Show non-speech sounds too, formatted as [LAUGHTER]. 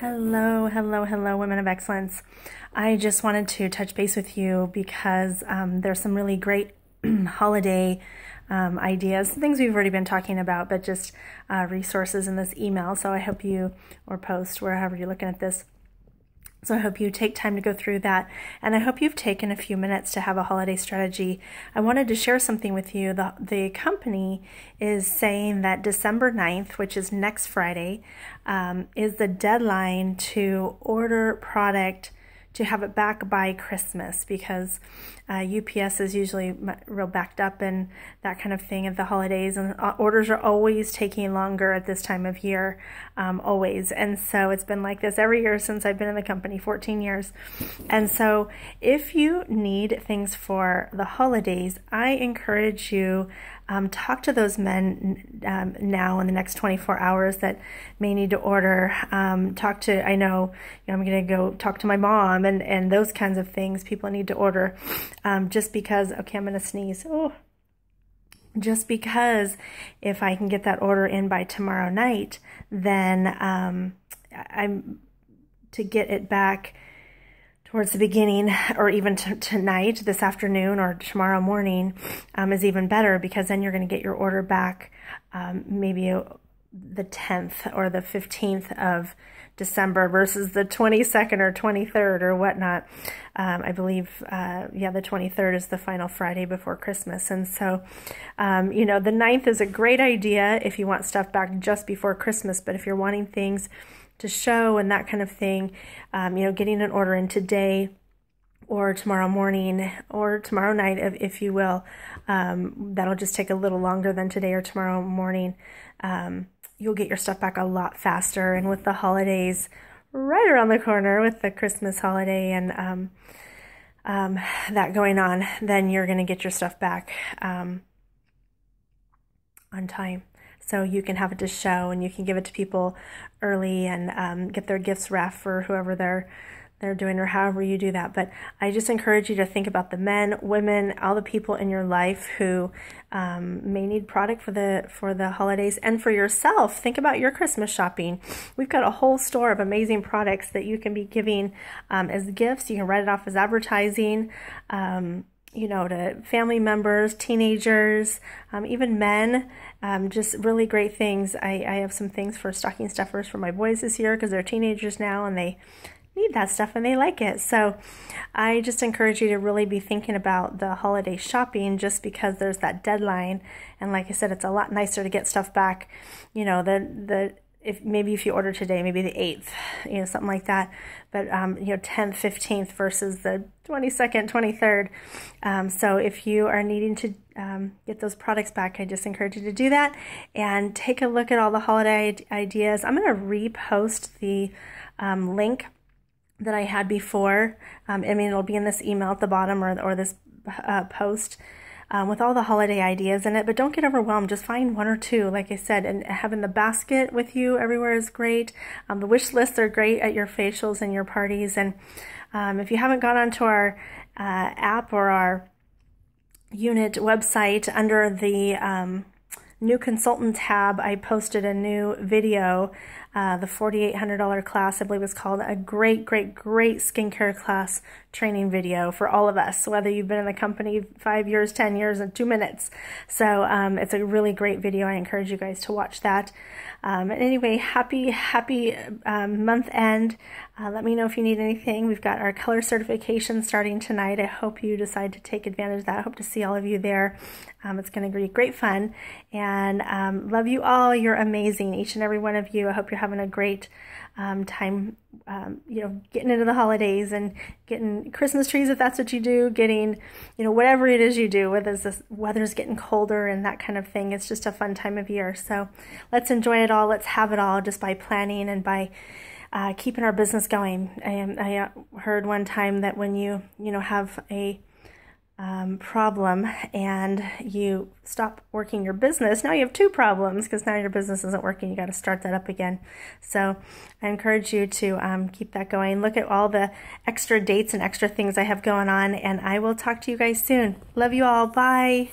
Hello, hello, hello, Women of Excellence. I just wanted to touch base with you because um, there's some really great [CLEARS THROAT] holiday um, ideas, things we've already been talking about, but just uh, resources in this email. So I hope you, or post, wherever you're looking at this, so I hope you take time to go through that. And I hope you've taken a few minutes to have a holiday strategy. I wanted to share something with you. The, the company is saying that December 9th, which is next Friday, um, is the deadline to order product to have it back by Christmas because uh, UPS is usually real backed up and that kind of thing at the holidays, and uh, orders are always taking longer at this time of year, um, always. And so it's been like this every year since I've been in the company, 14 years. And so if you need things for the holidays, I encourage you um, talk to those men um, now in the next 24 hours that may need to order. Um, talk to, I know, you know I'm going to go talk to my mom and, and those kinds of things people need to order um, just because, okay, I'm going to sneeze. Oh, just because if I can get that order in by tomorrow night, then um, I'm to get it back towards the beginning or even tonight, this afternoon, or tomorrow morning um, is even better because then you're going to get your order back um, maybe the 10th or the 15th of December versus the 22nd or 23rd or whatnot. Um, I believe, uh, yeah, the 23rd is the final Friday before Christmas. And so, um, you know, the 9th is a great idea if you want stuff back just before Christmas, but if you're wanting things to show and that kind of thing. Um, you know, getting an order in today or tomorrow morning or tomorrow night, if, if you will. Um, that'll just take a little longer than today or tomorrow morning. Um, you'll get your stuff back a lot faster. And with the holidays right around the corner, with the Christmas holiday and um, um, that going on, then you're going to get your stuff back um, on time so you can have it to show and you can give it to people early and um, get their gifts ref for whoever they're they're doing or however you do that. But i just encourage you to think about the men women all the people in your life who um, may need product for the for the holidays and for yourself. Think about your christmas shopping. We've got a whole store of amazing products that you can be giving um, as gifts. You can write it off as advertising. Um, you know, to family members, teenagers, um, even men. Um, just really great things. I, I have some things for stocking stuffers for my boys this year because they're teenagers now and they need that stuff and they like it. So I just encourage you to really be thinking about the holiday shopping just because there's that deadline. And like I said, it's a lot nicer to get stuff back. You know, the the if maybe if you order today, maybe the 8th, you know, something like that. But, um, you know, 10th, 15th versus the 22nd, 23rd. Um, so if you are needing to um, get those products back, I just encourage you to do that and take a look at all the holiday ideas. I'm going to repost the um, link that I had before. Um, I mean, it'll be in this email at the bottom or, or this uh, post um, with all the holiday ideas in it, but don't get overwhelmed. Just find one or two, like I said, and having the basket with you everywhere is great. Um, the wish lists are great at your facials and your parties. And um, if you haven't gone onto our uh, app or our unit website under the um, new consultant tab, I posted a new video uh, the $4,800 class, I believe was called a great, great, great skincare class training video for all of us, whether you've been in the company five years, 10 years, and two minutes. So um, it's a really great video. I encourage you guys to watch that. Um, anyway, happy, happy um, month end. Uh, let me know if you need anything. We've got our color certification starting tonight. I hope you decide to take advantage of that. I hope to see all of you there. Um, it's going to be great fun. And um, love you all. You're amazing, each and every one of you. I hope you're having a great um, time, um, you know, getting into the holidays and getting Christmas trees if that's what you do, getting, you know, whatever it is you do, whether it's the weather's getting colder and that kind of thing. It's just a fun time of year. So let's enjoy it all. Let's have it all just by planning and by uh, keeping our business going. I, I uh, heard one time that when you, you know, have a um, problem and you stop working your business, now you have two problems because now your business isn't working. You got to start that up again. So I encourage you to um, keep that going. Look at all the extra dates and extra things I have going on, and I will talk to you guys soon. Love you all. Bye.